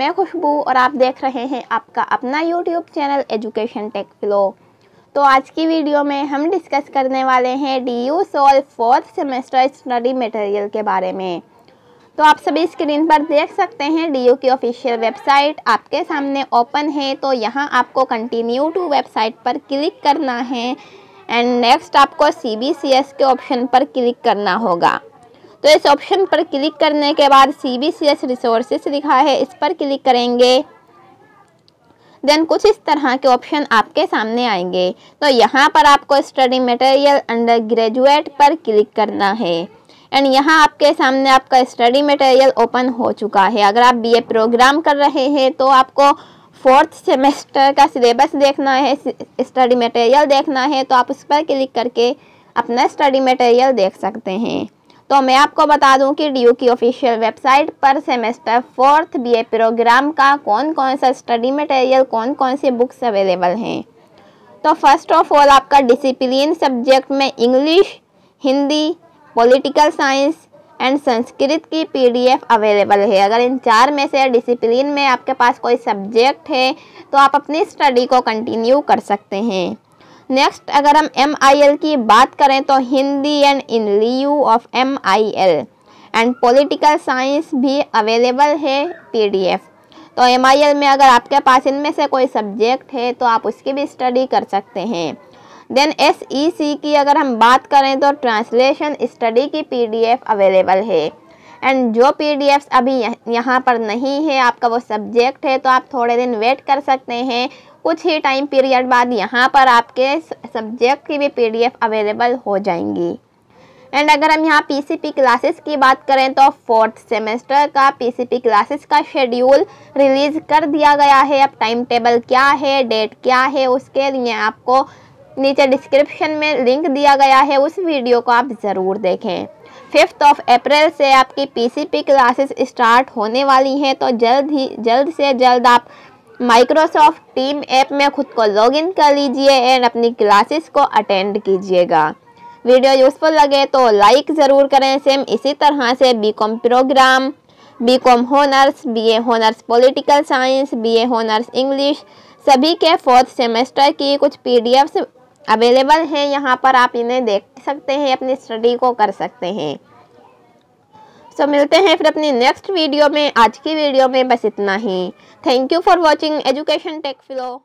मैं खुशबू और आप देख रहे हैं आपका अपना YouTube channel education tech flow तो आज की वीडियो में हम डिस्कस करने वाले हैं D U SOL fourth semester study material के बारे में। तो आप सभी स्क्रीन पर देख सकते हैं डी यू की ऑफिशियल वेबसाइट आपके सामने ओपन है तो यहाँ आपको कंटिन्यू टू वेबसाइट पर क्लिक करना है एंड नेक्स्ट आपको सी बी सी एस के ऑप्शन पर क्लिक करना होगा। तो इस ऑप्शन पर क्लिक करने के बाद C B C S resources लिखा है, इस पर क्लिक करेंगे। देन कुछ इस तरह के ऑप्शन आपके सामने आएँगे। तो यहाँ पर आपको स्टडी मटेरियल अंडर ग्रेजुएट पर क्लिक करना है। एंड यहाँ आपके सामने आपका स्टडी मटेरियल ओपन हो चुका है। अगर आप बीए प्रोग्राम कर रहे हैं तो आपको फोर्थ सेमेस्टर का सिलेबस देखना है स्टडी मटेरियल देखना है तो आप उस पर क्लिक करके अपना स्टडी मटेरियल देख सकते हैं। तो मैं आपको बता दूँ कि DU की ऑफिशियल वेबसाइट पर सेमेस्टर फोर्थ बीए प्रोग्राम का कौन कौन सा स्टडी मटेरियल कौन कौन से बुक्स अवेलेबल हैं। तो फ़र्स्ट ऑफ़ ऑल आपका डिसिप्लिन सब्जेक्ट में English Hindi political science and Sanskrit की पीडीएफ अवेलेबल है। अगर इन चार में से डिसिप्लिन में आपके पास कोई सब्जेक्ट है तो आप अपनी स्टडी को कंटिन्यू कर सकते हैं। नेक्स्ट अगर हम एम आई एल की बात करें तो Hindi and in lieu of M I L and political science भी अवेलेबल है पीडीएफ तो एम आई एल में अगर आपके पास इनमें से कोई सब्जेक्ट है तो आप उसकी भी स्टडी कर सकते हैं। देन एस ई सी की अगर हम बात करें तो ट्रांसलेशन स्टडी की पीडीएफ अवेलेबल है। एंड जो पी अभी यहाँ पर नहीं है, आपका वो सब्जेक्ट है तो आप थोड़े दिन वेट कर सकते हैं। कुछ ही टाइम पीरियड बाद यहाँ पर आपके सब्जेक्ट की भी पीडीएफ अवेलेबल हो जाएँगी। एंड अगर हम यहाँ पीसीपी क्लासेस की बात करें तो फोर्थ सेमेस्टर का पीसीपी क्लासेस का शेड्यूल रिलीज़ कर दिया गया है। अब टाइम टेबल क्या है डेट क्या है, उसके लिए आपको नीचे डिस्क्रिप्शन में लिंक दिया गया है, उस वीडियो को आप ज़रूर देखें। फिफ्थ ऑफ़ अप्रैल से आपकी पीसीपी क्लासेस स्टार्ट होने वाली हैं तो जल्द ही, जल्द से जल्द आप माइक्रोसॉफ्ट टीम ऐप में खुद को लॉगिन कर लीजिए एंड अपनी क्लासेस को अटेंड कीजिएगा। वीडियो यूज़फुल लगे तो लाइक ज़रूर करें सेम इसी तरह से B com programme B com honours B A honours political science B A honours English सभी के फोर्थ सेमेस्टर की कुछ पी अवेलेबल हैं यहाँ पर आप इन्हें देख सकते हैं अपनी स्टडी को कर सकते हैं। सो so, मिलते हैं फिर अपनी नेक्स्ट वीडियो में। आज की वीडियो में बस इतना ही। Thank you for watching education tech flow